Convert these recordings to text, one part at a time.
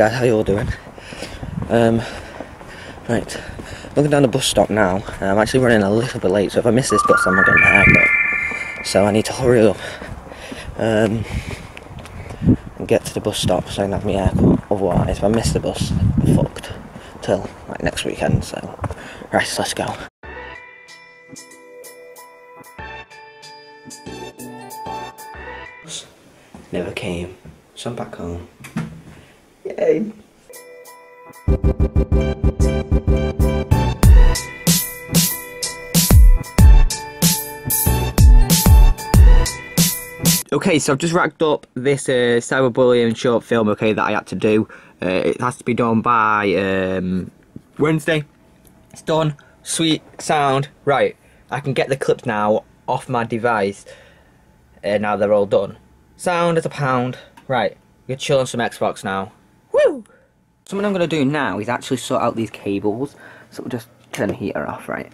Guys, how you all doing? Um, right, looking down the bus stop now. I'm actually running a little bit late, so if I miss this bus, I'm not getting my haircut. So I need to hurry up um, and get to the bus stop so I can have my haircut. Otherwise, if I miss the bus, I'm fucked till like next weekend. So, right, let's go. Never came, so I'm back home. Yay! Okay, so I've just racked up this uh, cyberbullying short film, okay, that I had to do. Uh, it has to be done by um, Wednesday. It's done. Sweet sound. Right, I can get the clips now off my device. Uh, now they're all done. Sound is a pound. Right, we're chill on some Xbox now. Woo! So what I'm going to do now is actually sort out these cables. So we'll just turn the heater off, right?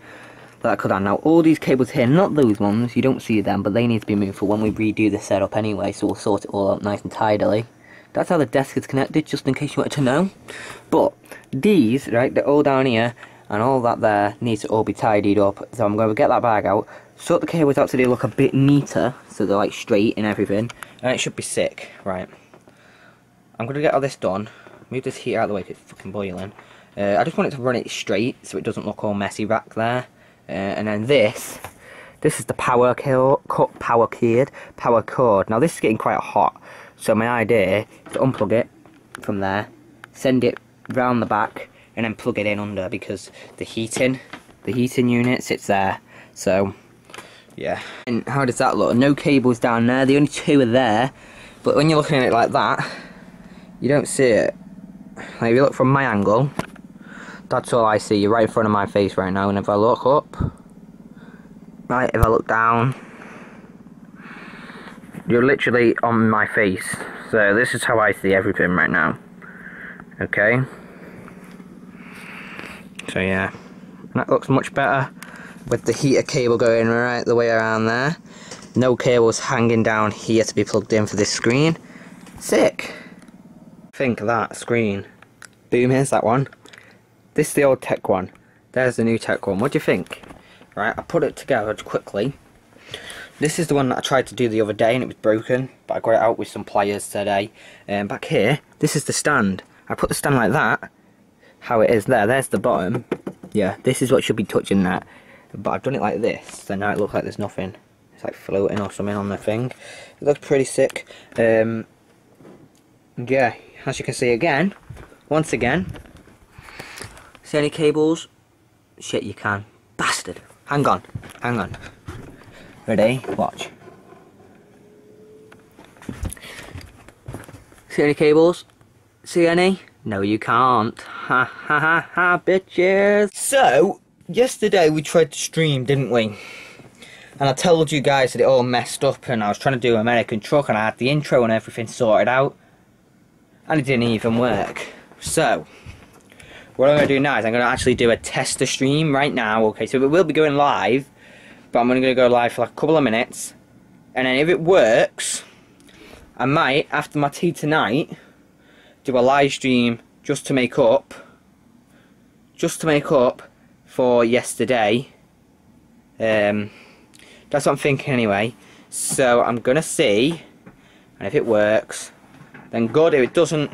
That could on. Now all these cables here, not those ones, you don't see them, but they need to be moved for when we redo the setup anyway, so we'll sort it all out nice and tidily. That's how the desk is connected, just in case you wanted to know. But these, right, they're all down here, and all that there needs to all be tidied up. So I'm going to get that bag out, sort the cables out so they look a bit neater, so they're like straight and everything, and it should be sick, right? I'm going to get all this done, move this heat out of the way because it's fucking boiling. Uh, I just want it to run it straight so it doesn't look all messy back there. Uh, and then this, this is the power cord, power cord, power cord. Now this is getting quite hot, so my idea is to unplug it from there, send it round the back, and then plug it in under because the heating, the heating unit sits there. So, yeah. And how does that look? No cables down there. The only two are there, but when you're looking at it like that, you don't see it. Like if you look from my angle, that's all I see. You're right in front of my face right now. And if I look up, right, if I look down, you're literally on my face. So this is how I see everything right now. Okay. So yeah, that looks much better with the heater cable going right the way around there. No cables hanging down here to be plugged in for this screen. Sick. Think of that screen. Boom, here's that one. This is the old tech one. There's the new tech one. What do you think? Right, I put it together quickly. This is the one that I tried to do the other day and it was broken, but I got it out with some pliers today. And um, back here, this is the stand. I put the stand like that, how it is there. There's the bottom. Yeah, this is what should be touching that. But I've done it like this, so now it looks like there's nothing. It's like floating or something on the thing. It looks pretty sick. Um, yeah, as you can see again, once again, see any cables? Shit, you can. Bastard. Hang on, hang on. Ready? Watch. See any cables? See any? No, you can't. Ha ha ha ha, bitches. So, yesterday we tried to stream, didn't we? And I told you guys that it all messed up and I was trying to do American Truck and I had the intro and everything sorted out. And it didn't even work. So, what I'm going to do now is I'm going to actually do a tester stream right now. Okay, so it will be going live. But I'm only going to go live for like a couple of minutes. And then if it works, I might, after my tea tonight, do a live stream just to make up. Just to make up for yesterday. Um, that's what I'm thinking anyway. So I'm going to see. And if it works, then good. If it doesn't,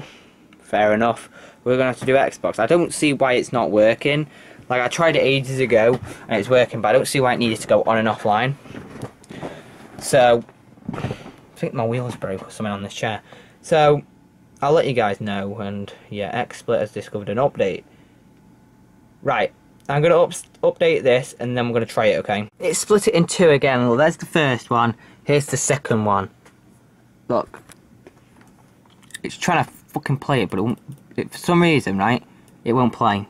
fair enough. We're going to have to do Xbox. I don't see why it's not working. Like, I tried it ages ago, and it's working, but I don't see why it needed to go on and offline. So, I think my wheels broke or something on this chair. So, I'll let you guys know, and yeah, XSplit has discovered an update. Right, I'm going to up update this, and then we're going to try it, okay? It split it in two again. Well, there's the first one. Here's the second one. Look. It's trying to fucking play it, but it, it, for some reason, right, it won't play.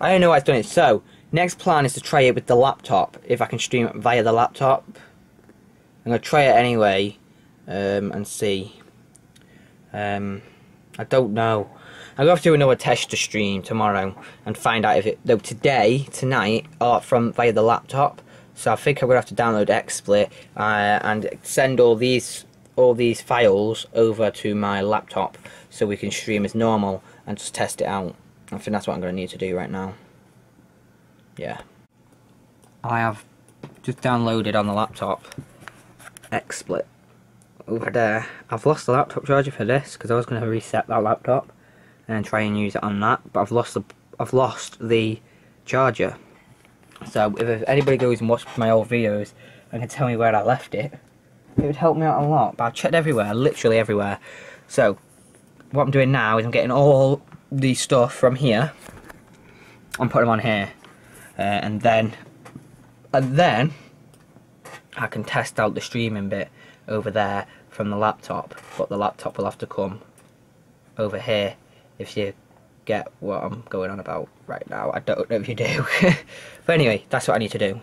I don't know why it's done it. So, next plan is to try it with the laptop, if I can stream it via the laptop. I'm going to try it anyway, um, and see. Um, I don't know. I'm going to have to do another test to stream tomorrow, and find out if it, though today, tonight, or from via the laptop. So I think I'm going to have to download XSplit, uh, and send all these all these files over to my laptop so we can stream as normal and just test it out. I think that's what I'm going to need to do right now. Yeah. I have just downloaded on the laptop XSplit over there. I've lost the laptop charger for this because I was going to reset that laptop and try and use it on that, but I've lost the I've lost the charger. So if anybody goes and watches my old videos and can tell me where I left it, it would help me out a lot. But I've checked everywhere, literally everywhere. So what I'm doing now is I'm getting all the stuff from here. I'm putting them on here, uh, and then and then I can test out the streaming bit over there from the laptop. But the laptop will have to come over here if you get what I'm going on about right now. I don't know if you do. but anyway, that's what I need to do.